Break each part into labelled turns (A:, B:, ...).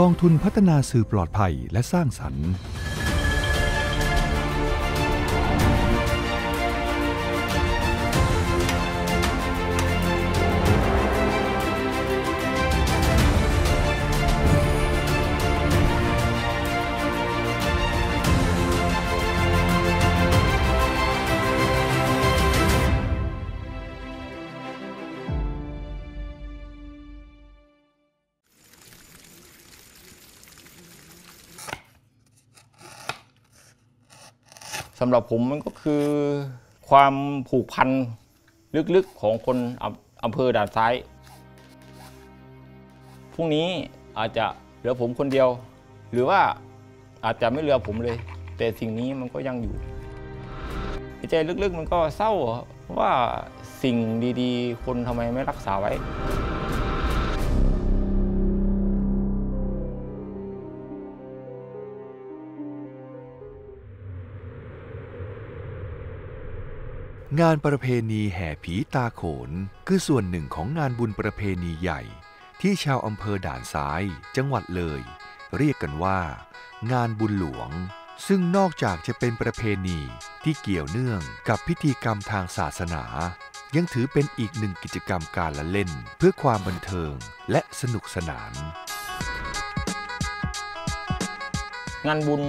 A: กองทุนพัฒนาสื่อปลอดภัยและสร้างสรรค์
B: สำหรับผมมันก็คือความผูกพันลึกๆของคนอำอำเภอด่านซ้าย พรุ่งนี้อาจจะเหลือผมคนเดียว หรือว่าอาจจะไม่เหลือผมเลย แต่สิ่งนี้มันก็ยังอยู่ในใจลึกๆมันก็เศร้าว่าสิ่งดีๆ คนทำไมไม่รักษาไว้
A: งานประเพณีแห่ผีตาโขน คือส่วนหนึ่งของงานบุญประเพณีใหญ่ ที่ชาวอำเภอด่านซ้าย จังหวัดเลย เรียกกันว่า งานบุญหลวง ซึ่งนอกจากจะเป็นประเพณีที่เกี่ยวเนื่องกับพิธีกรรมทางศาสนา ยังถือเป็นอีกหนึ่งกิจกรรมการละเล่น เพื่อความบันเทิงและสนุกสนาน
B: งานบุญ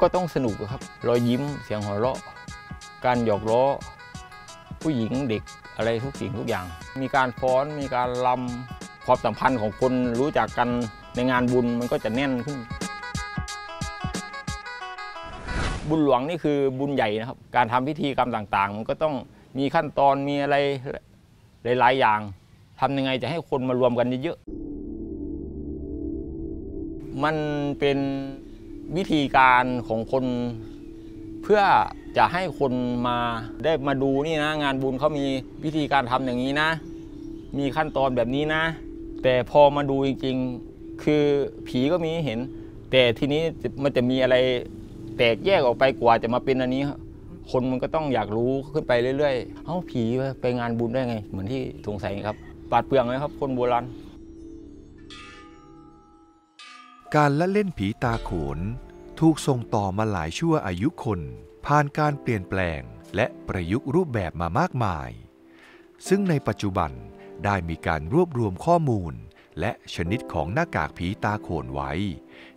B: ก็ต้องสนุกครับรอยยิ้มเสียงหัวเราะ การหยอกล้อ ผู้หญิงเด็กอะไรทุกสิ่งทุกอย่าง มีการฟ้อนมีการลำความสัมพันธ์ของคนรู้จักกันในงานบุญมันก็จะแน่นขึ้น บุญหลวงนี่คือบุญใหญ่นะครับ การทำพิธีกรรมต่างๆ มันก็ต้องมีขั้นตอนมีอะไรหลาย ๆ อย่างทำยังไงจะให้คนมารวมกันเยอะๆมันเป็นวิธีการของคนเพื่อ จะให้คนมาได้มาดูนี่นะ งานบุญเขามีวิธีการทำอย่างนี้นะ มีขั้นตอนแบบนี้นะ แต่พอมาดูจริง ๆ คือผีก็มีเห็น แต่ทีนี้มันจะมีอะไรแตกแยกออกไปกว่าจะมาเป็นอันนี้ครับคนมันก็ต้องอยากรู้ขึ้นไปเรื่อยๆ เอ้าผีไปงานบุญได้ไง เหมือนที่สงสัยครับปาดเปลืองเลยครับ คนโบราณ
A: การละเล่นผีตาโขนถูกส่งต่อมาหลายชั่วอายุคน ผ่านการเปลี่ยนแปลงและประยุกต์รูปแบบมามากมาย ซึ่งในปัจจุบันได้มีการรวบรวมข้อมูล และชนิดของหน้ากากผีตาโขนไว้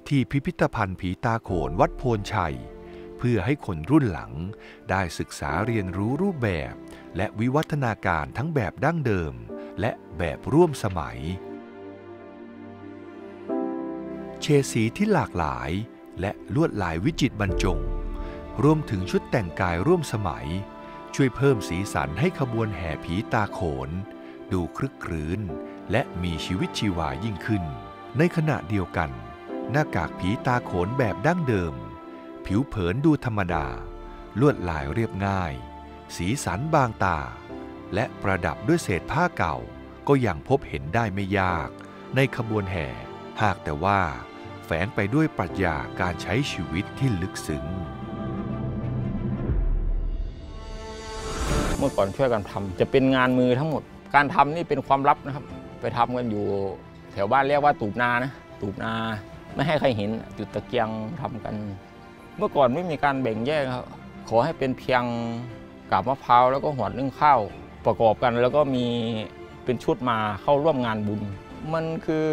A: ที่พิพิธภัณฑ์ผีตาโขนวัดโพนชัย เพื่อให้คนรุ่นหลัง ได้ศึกษาเรียนรู้รูปแบบ และวิวัฒนาการทั้งแบบดั้งเดิม และแบบร่วมสมัย เฉสีที่หลากหลายและลวดลายวิจิตรบรรจง รวมถึงชุดแต่งกายร่วมสมัย ช่วยเพิ่มสีสันให้ขบวนแห่ผีตาโขน ดูคลึกครื้น และมีชีวิตชีวายิ่งขึ้น ในขณะเดียวกัน หน้ากากผีตาโขนแบบดั้งเดิม ผิวเผินดูธรรมดา ลวดลายเรียบง่าย สีสันบางตา และประดับด้วยเศษผ้าเก่า ก็ยังพบเห็นได้ไม่ยาก ในขบวนแห่ หากแต่ว่าแฝงไปด้วยปรัชญาการใช้ชีวิตที่ลึกซึ้ง
B: เมื่อก่อนช่วยกันทำจะเป็นงานมือทั้งหมด การทำนี่เป็นความลับนะครับ ไปทำกันอยู่ แถวบ้านเรียกว่าตูบนานะตูบนาไม่ให้ใครเห็นจุดตะเกียงทำกัน เมื่อก่อนไม่มีการแบ่งแยกครับขอให้เป็นเพียงกาบมะพร้าวแล้วก็หวดนึ่งข้าวประกอบกันแล้วก็มีเป็นชุดมาเข้าร่วมงานบุญ มันคือ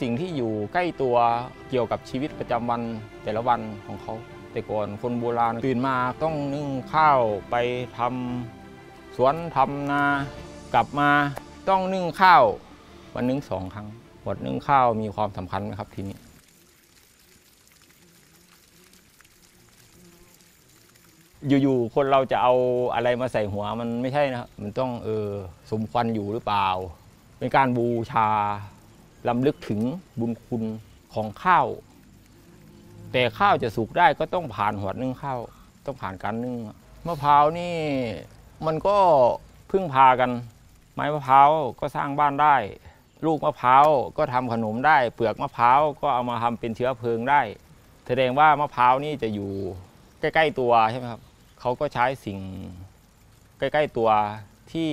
B: สิ่งที่อยู่ใกล้ตัวเกี่ยวกับชีวิตประจำวันแต่ละวันของเขา แต่ก่อนคนโบราณตื่นมาต้องนึ่งข้าวไปทำสวนทำนากลับมาต้องนึ่งข้าววันนึ่งสองครั้งวันนึ่งข้าวมีความสำคัญไหมครับทีนี้อยู่ๆ คนเราจะเอาอะไรมาใส่หัวมันไม่ใช่นะครับ มันต้องเออสมควันอยู่หรือเปล่า เป็นการบูชาลำลึกถึงบุญคุณของข้าว แต่ข้าวจะสุกได้ก็ต้องผ่านหัวนึ่งข้าวต้องผ่านการนึ่งมะพร้าวนี่ มันก็พึ่งพากัน ไม้มะพร้าวก็สร้างบ้านได้ ลูกมะพร้าวก็ทำขนมได้ เปลือกมะพร้าวก็เอามาทำเป็นเชื้อเพลิงได้แสดงว่ามะพร้าวนี่จะอยู่ใกล้ ๆตัวใช่ไหมครับเขาก็ใช้สิ่งใกล้ ๆตัวที่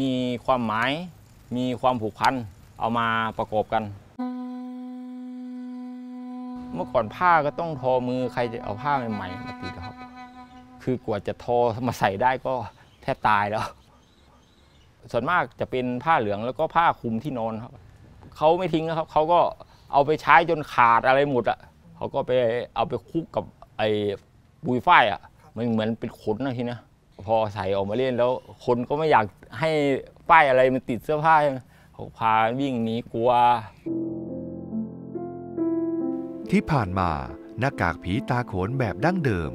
B: มีความหมาย มีความผูกพันเอามาประกอบกัน เมื่อก่อนผ้าก็ต้องทอมือใครจะเอาผ้าใหม่ๆมาติดครับ คือกว่าจะทอมาใส่ได้ก็แทบตายแล้ว ส่วนมากจะเป็นผ้าเหลืองแล้วก็ผ้าคลุมที่นอนครับเขาไม่ทิ้งนะครับเขาก็เอาไปใช้จนขาดอะไรหมดอะเขาก็ไปเอาไปคลุกกับไอ้บุยฝ้ายอะมันเหมือนเป็นขนนะทีนะพอใส่ออกมาเล่นแล้วคนก็ไม่อยากให้ป้ายอะไรมันติดเสื้อผ้าเขาพาวิ่งหนีกลัว
A: ที่ผ่านมาหน้ากากผีตาโขนแบบดั้งเดิม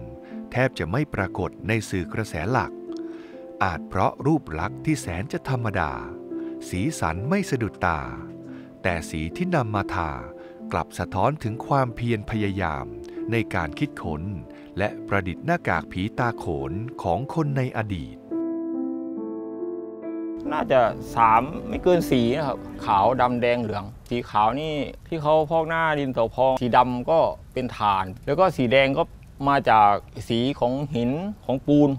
A: แทบจะไม่ปรากฏในสื่อกระแสหลัก อาจเพราะรูปลักษณ์ที่แสนจะธรรมดา สีสันไม่สะดุดตา แต่สีที่นำมาทากลับสะท้อนถึงความเพียรพยายามในการคิดค้นและประดิษฐ์หน้ากากผีตาโขนของคนในอดีต
B: น่าจะสามไม่เกินสีนะครับ ขาวดำแดงเหลือง สีขาวนี่ที่เขาพอกหน้าดินสอพอง สีดำก็เป็นถ่าน แล้วก็สีแดงก็มาจากสีของหินของปูน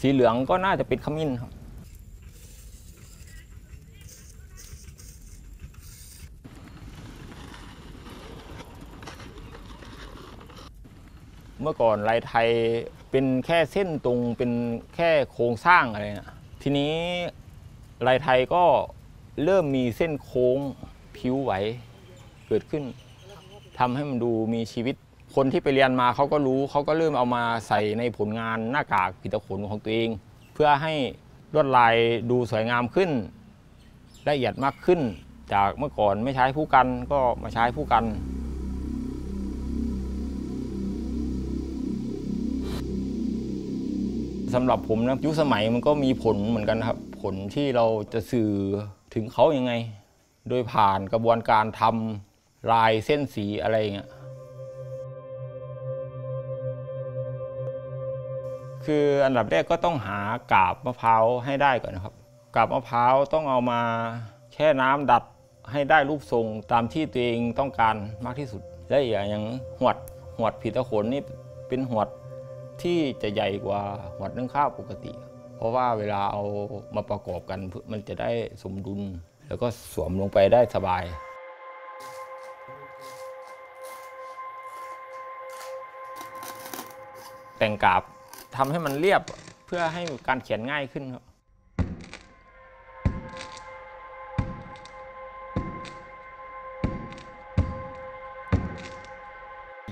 B: สีเหลืองก็น่าจะเป็นขมิ้นครับเมื่อก่อนลายไทยเป็นแค่เส้นตรงเป็นแค่โครงสร้างอะไรนะ ทีนี้ลายไทยก็เริ่มมีเส้นโค้งผิวไหวเกิดขึ้นทำให้มันดูมีชีวิต คนที่ไปเรียนมาเขาก็รู้เขาก็เริ่มเอามาใส่ในผลงานหน้ากากปิตขนของตัวเอง เพื่อให้ลวดลายดูสวยงามขึ้นละเอียดมากขึ้น จากเมื่อก่อนไม่ใช้ผู้กันก็มาใช้ผู้กัน สำหรับผมนะยุคสมัยมันก็มีผลเหมือนกันครับ ผลที่เราจะสื่อถึงเขายังไง โดยผ่านกระบวนการทำลายเส้นสีอะไรอย่างเงี้ยคืออันดับแรกก็ต้องหากาบมะพร้าวให้ได้ก่อนนะครับ กาบมะพร้าวต้องเอามาแช่น้ำดัดให้ได้รูปทรงตามที่ตัวเองต้องการมากที่สุด และอีกอย่างหวดหวดผีตะโขนนี่เป็นหวด ที่จะใหญ่กว่าหวัดนึ่งข้าวปกติ เพราะว่าเวลาเอามาประกอบกันมันจะได้สมดุล แล้วก็สวมลงไปได้สบาย แต่งกาบทำให้มันเรียบเพื่อให้การเขียนง่ายขึ้นครับ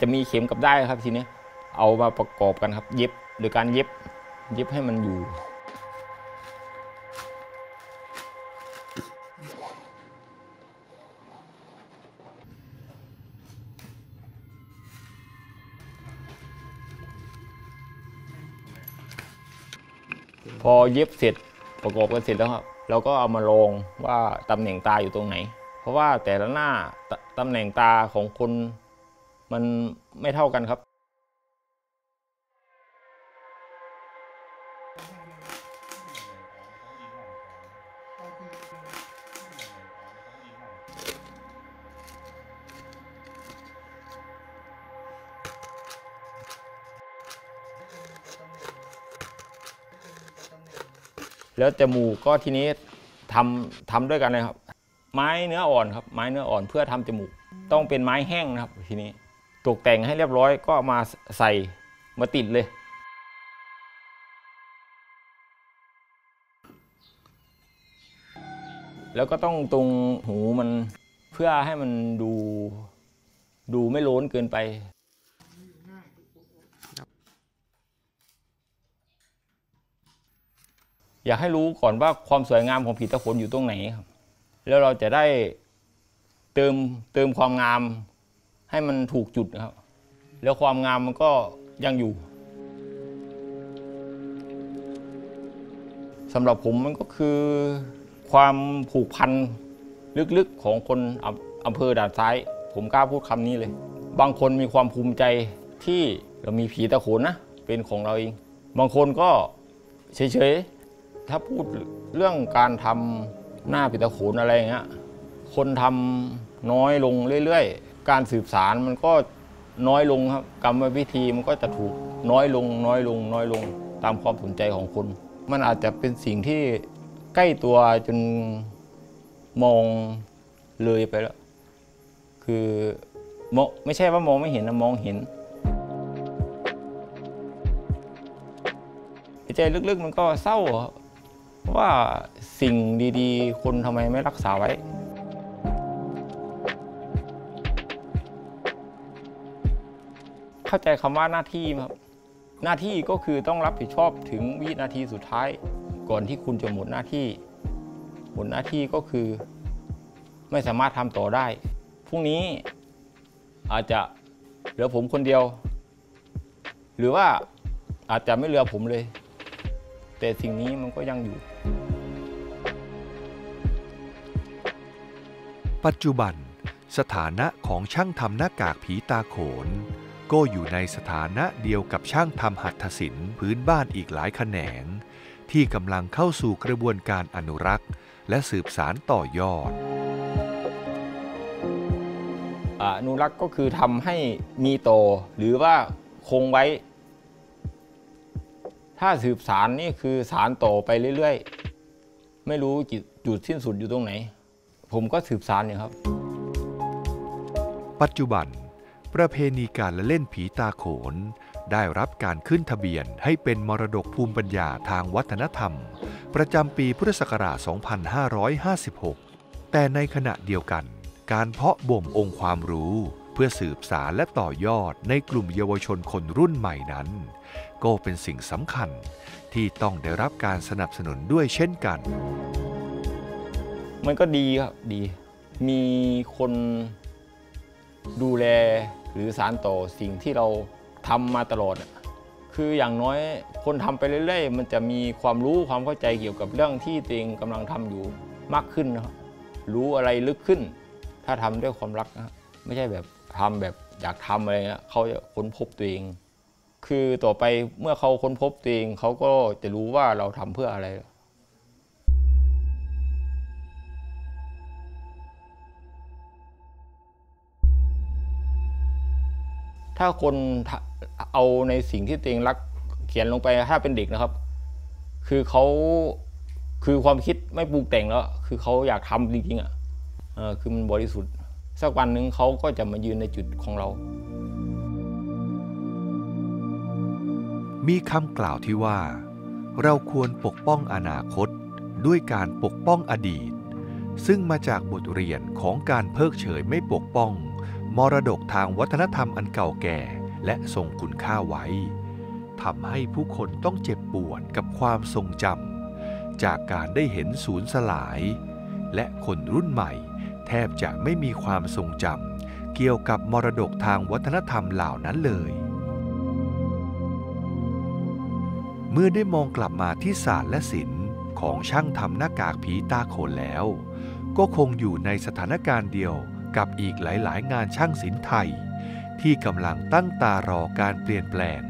B: จะมีเข็มกับได้ครับทีนี้ เอามาประกอบกันครับเย็บโดยการเย็บเย็บให้มันอยู่ พอเย็บเสร็จประกอบกันเสร็จแล้วครับเราก็เอามาลองว่าตำแหน่งตาอยู่ตรงไหน เพราะว่าแต่ละหน้าตตำแหน่งตาของคนมันไม่เท่ากันครับ แล้วจมูกก็ทีนี้ทำทำด้วยกันเลยครับ ไม้เนื้ออ่อนครับ ไม้เนื้ออ่อนเพื่อทำจมูก ต้องเป็นไม้แห้งนะครับ ทีนี้ตกแต่งให้เรียบร้อยก็มาใส่มาติดเลย แล้วก็ต้องตรงหูมันเพื่อให้มันดูดูไม่โล้นเกินไป อยากให้รู้ก่อนว่าความสวยงามของผีตะโขนอยู่ตรงไหนครับ แล้วเราจะได้เติมเติมความงามให้มันถูกจุดนะครับ แล้วความงามมันก็ยังอยู่สำหรับผมมันก็คือความผูกพันลึกๆของคนอำเภอด่านซ้าย ผมกล้าพูดคำนี้เลย บางคนมีความภูมิใจที่เรามีผีตะโขนนะ เป็นของเราเอง บางคนก็เฉยๆ ถ้าพูดเรื่องการทำหน้าปิตะโขนอะไรเงี้ยคนทำน้อยลงเรื่อยๆ การสืบสารมันก็น้อยลงครับ กรรมวิธีมันก็จะถูกน้อยลง น้อยลง น้อยลง ตามความสนใจของคน มันอาจจะเป็นสิ่งที่ใกล้ตัวจนมองเลยไปแล้ว คือมองไม่ใช่ว่ามองไม่เห็นนะมองเห็นใจลึกๆมันก็เศร้า ว่าสิ่งดีๆคนทำไมไม่รักษาไว้เข้าใจคำว่าหน้าที่ไหมครับ หน้าที่ก็คือต้องรับผิดชอบถึงวินาทีสุดท้าย ก่อนที่คุณจะหมดหน้าที่ หมดหน้าที่ก็คือ ไม่สามารถทำต่อได้พรุ่งนี้อาจจะเหลือผมคนเดียว หรือว่าอาจจะไม่เหลือผมเลย แต่สิ่งนี้มันก็ยังอยู่
A: ปัจจุบัน สถานะของช่างทำหน้ากากผีตาโขน ก็อยู่ในสถานะเดียวกับช่างทำหัตถศิลป์พื้นบ้านอีกหลายแขนง ที่กำลังเข้าสู่กระบวนการอนุรักษ์ และสืบสารต่อยอด
B: อนุรักษ์ก็คือทำให้มีโตอหรือว่าคงไว้ ถ้าสืบสารนี่คือสารต่อไปเรื่อยๆ ไม่รู้จุดสิ้นสุดอยู่ตรงไหน ผมก็สืบสารอยู่ครับ
A: ปัจจุบัน ประเพณีการละเล่นผีตาโขน ได้รับการขึ้นทะเบียนให้เป็นมรดกภูมิปัญญาทางวัฒนธรรม ประจำปีพุทธศักราช 2556 แต่ในขณะเดียวกัน การเพาะบ่มองค์ความรู้ เพื่อสืบสารและต่อยอดในกลุ่มเยาวชนคนรุ่นใหม่นั้น ก็เป็นสิ่งสำคัญที่ต้องได้รับการสนับสนุนด้วยเช่นกัน
B: มันก็ดีครับดี มีคนดูแลหรือสารต่อสิ่งที่เราทำมาตลอด คืออย่างน้อยคนทำไปเรื่อยๆ มันจะมีความรู้ความเข้าใจเกี่ยวกับเรื่องที่ตัวเองกำลังทำอยู่มากขึ้นนะครับรู้อะไรลึกขึ้น ถ้าทำด้วยความรักนะครับไม่ใช่แบบ ทำแบบอยากทำอะไรเงี้ยเขาจะค้นพบตัวเอง คือต่อไปเมื่อเขาค้นพบตัวเองเขาก็จะรู้ว่าเราทำเพื่ออะไร ถ้าคนเอาในสิ่งที่ตัวเองรักเขียนลงไปถ้าเป็นเด็กนะครับ คือเขาคือความคิดไม่ปรุงแต่งแล้ว คือเขาอยากทำจริงๆอะคือมันบริสุทธิ์ สักวันหนึ่งเขาก็จะมายืนในจุดของเรา
A: มีคำกล่าวที่ว่า เราควรปกป้องอนาคตด้วยการปกป้องอดีต ซึ่งมาจากบทเรียนของการเพิกเฉยไม่ปกป้อง มรดกทางวัฒนธรรมอันเก่าแก่และทรงคุณค่าไว้ทำให้ผู้คนต้องเจ็บปวดกับความทรงจำจากการได้เห็นสูญสลาย และคนรุ่นใหม่ แทบจะไม่มีความทรงจำเกี่ยวกับมรดกทางวัฒนธรรมเหล่านั้นเลย เมื่อได้มองกลับมาที่ศาสตร์และศิลป์ของช่างทำหน้ากากผีตาโขนแล้ว ก็คงอยู่ในสถานการณ์เดียวกับอีกหลายๆ งานช่างศิลป์ไทย ที่กำลังตั้งตารอการเปลี่ยนแปลง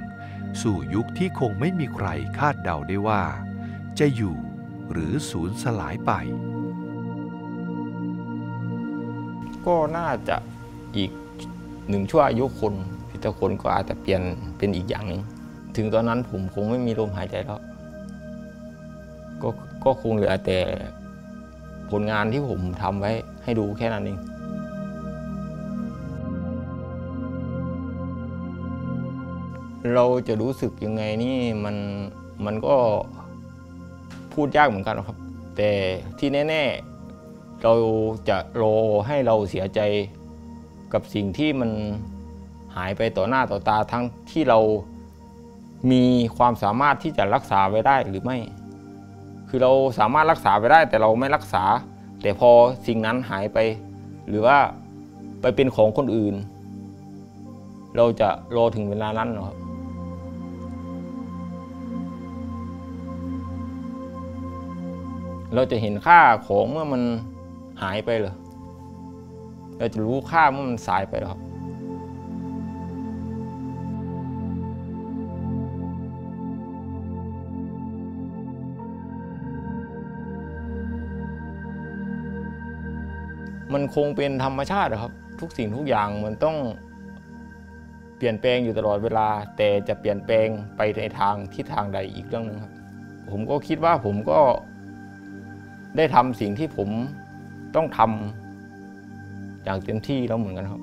A: สู่ยุคที่คงไม่มีใครคาดเดาได้ว่า จะอยู่หรือสูญสลายไป
B: ก็น่าจะอีกหนึ่งชั่วอายุคนพิตคนก็อาจจะเปลี่ยนเป็นอีกอย่างหนึ่งถึงตอนนั้นผมคงไม่มีลมหายใจแล้ว ก็ก็คงเหลือแต่ผลงานที่ผมทำไว้ให้ดูแค่นั้นเองเราจะรู้สึกยังไงนี่มันมันก็พูดยากเหมือนกันครับ แต่ที่แน่ ๆ เราจะรอให้เราเสียใจกับสิ่งที่มันหายไปต่อหน้าต่อตาทั้งที่เรามีความสามารถที่จะรักษาไว้ได้หรือไม่ คือเราสามารถรักษาไว้ได้แต่เราไม่รักษา แต่พอสิ่งนั้นหายไป หรือว่าไปเป็นของคนอื่น เราจะรอถึงเวลานั้นเหรอเราจะเห็นค่าของเมื่อมัน หายไปเหรอเราจะรู้ค่าเมื่อมันสายไปหรอครับมันคงเป็นธรรมชาติครับ ทุกสิ่งทุกอย่างมันต้องเปลี่ยนแปลงอยู่ตลอดเวลา แต่จะเปลี่ยนแปลงไปในทางทิศทางใดอีกเรื่องหนึงครับ ผมก็คิดว่าผมก็ได้ทำสิ่งที่ผม ต้องทำอย่างเต็มที่แล้วเหมือนกันครับ